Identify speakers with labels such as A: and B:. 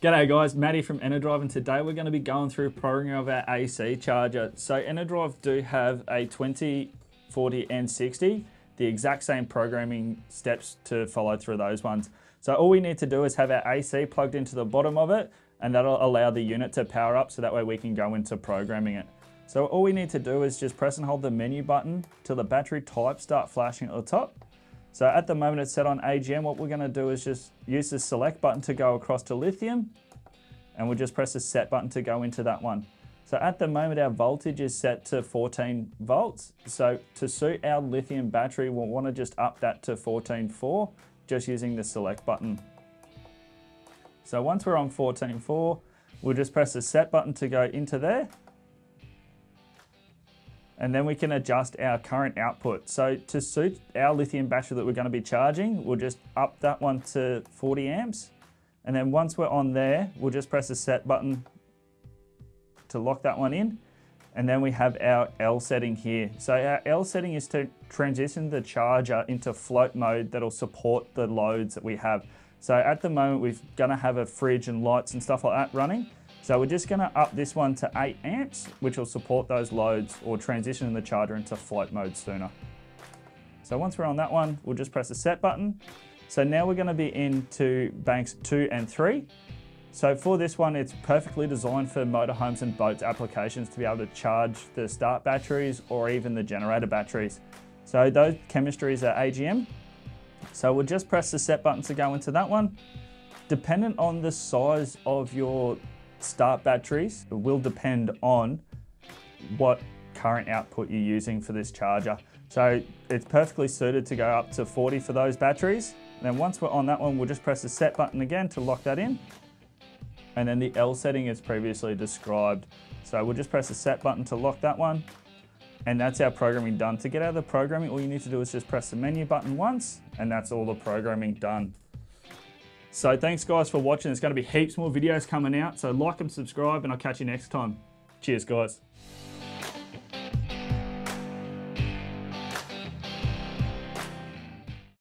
A: G'day guys, Matty from Enerdrive and today we're going to be going through programming of our AC charger. So Enerdrive do have a 20, 40 and 60, the exact same programming steps to follow through those ones. So all we need to do is have our AC plugged into the bottom of it and that'll allow the unit to power up so that way we can go into programming it. So all we need to do is just press and hold the menu button till the battery type start flashing at the top so at the moment it's set on AGM. What we're gonna do is just use the select button to go across to lithium and we'll just press the set button to go into that one. So at the moment our voltage is set to 14 volts. So to suit our lithium battery, we'll wanna just up that to 14.4 just using the select button. So once we're on 14.4, we'll just press the set button to go into there and then we can adjust our current output. So to suit our lithium battery that we're going to be charging, we'll just up that one to 40 amps. And then once we're on there, we'll just press the set button to lock that one in. And then we have our L setting here. So our L setting is to transition the charger into float mode that'll support the loads that we have. So at the moment, we're gonna have a fridge and lights and stuff like that running. So we're just gonna up this one to eight amps, which will support those loads or transition the charger into float mode sooner. So once we're on that one, we'll just press the set button. So now we're gonna be into banks two and three. So for this one, it's perfectly designed for motorhomes and boats applications to be able to charge the start batteries or even the generator batteries. So those chemistries are AGM. So we'll just press the set button to go into that one. Dependent on the size of your start batteries it will depend on what current output you're using for this charger. So it's perfectly suited to go up to 40 for those batteries. then once we're on that one, we'll just press the set button again to lock that in. And then the L setting is previously described. So we'll just press the set button to lock that one. And that's our programming done. To get out of the programming, all you need to do is just press the menu button once, and that's all the programming done. So thanks guys for watching. There's going to be heaps more videos coming out. So like and subscribe and I'll catch you next time. Cheers guys.